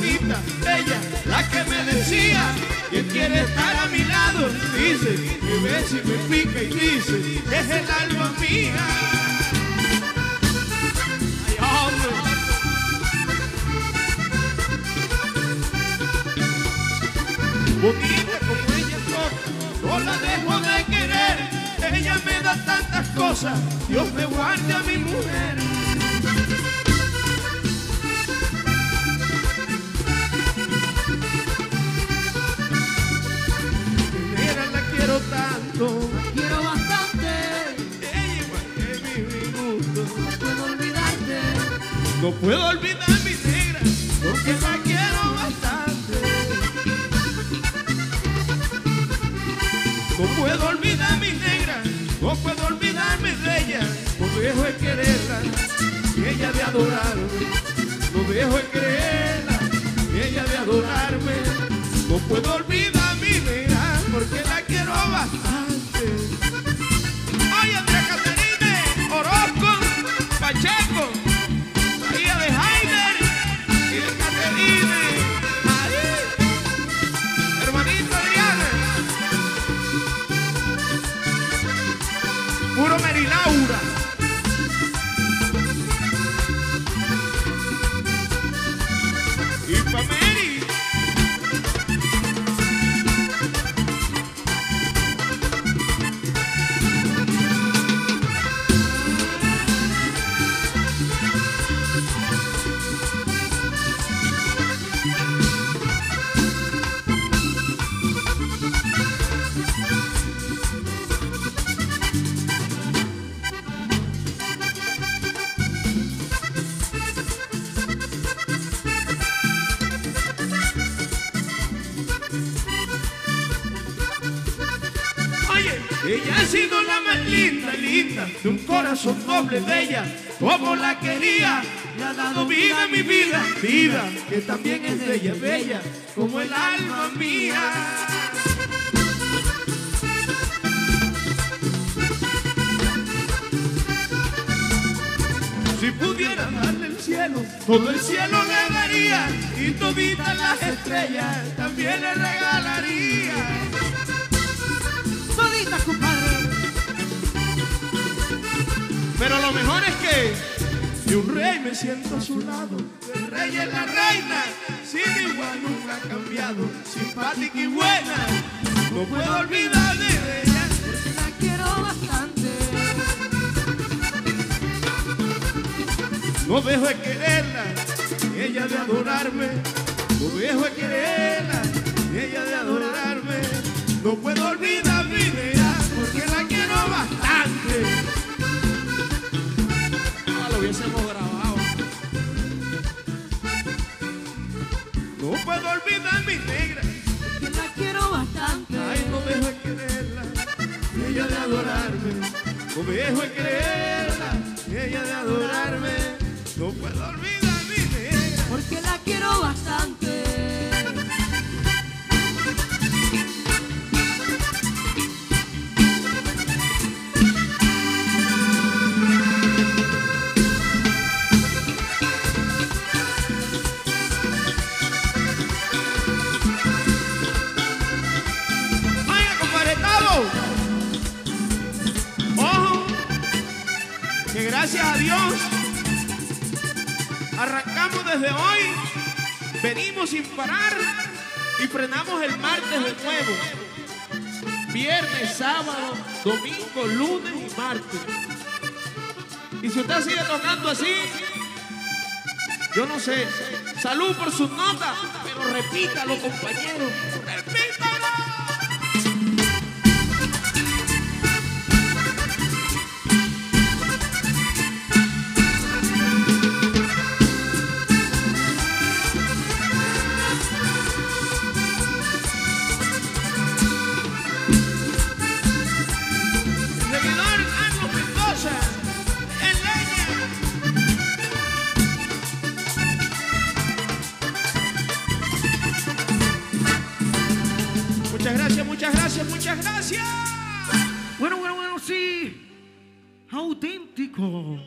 linda, ella, la que me decía que quiere estar a mi lado. Dice, me besa y me pica y dice, es el alma mía. Bonita como ella es no la dejo de querer. Ella me da tantas cosas, Dios me guarde a mi mujer. No puedo olvidar mi negra, porque la quiero bastante. No puedo olvidar mi negra, no puedo olvidarme de ella. No dejo de quererla, y ella de adorarme. No dejo de quererla, ella ha sido la más linda, linda, de un corazón doble bella, como la quería, le ha dado vida a mi vida, vida, que también es de ella, bella, como el alma mía. Si pudiera darle el cielo, todo el cielo le daría, y toditas las estrellas también le regalaría. Compadre. Pero lo mejor es que de un rey me siento a su lado. El rey es la reina, sin igual nunca ha cambiado. Simpática y buena, no puedo olvidarme de ella. Porque la quiero bastante. No dejo de quererla, ella de adorarme. Hubiésemos grabado. No puedo olvidar mi negra. Que la quiero bastante. Ay, no dejo de quererla, ella de adorarme. No dejo de quererla, ella de adorarme. No puedo olvidar mi negra. Porque la quiero bastante. Que gracias a Dios arrancamos desde hoy, venimos sin parar y frenamos el martes de nuevo. Viernes, sábado, domingo, lunes y martes. Y si usted sigue tocando así, yo no sé. Salud por sus notas, pero repítalo, compañero. Muchas gracias, muchas gracias. Bueno, bueno, bueno, sí. Auténtico.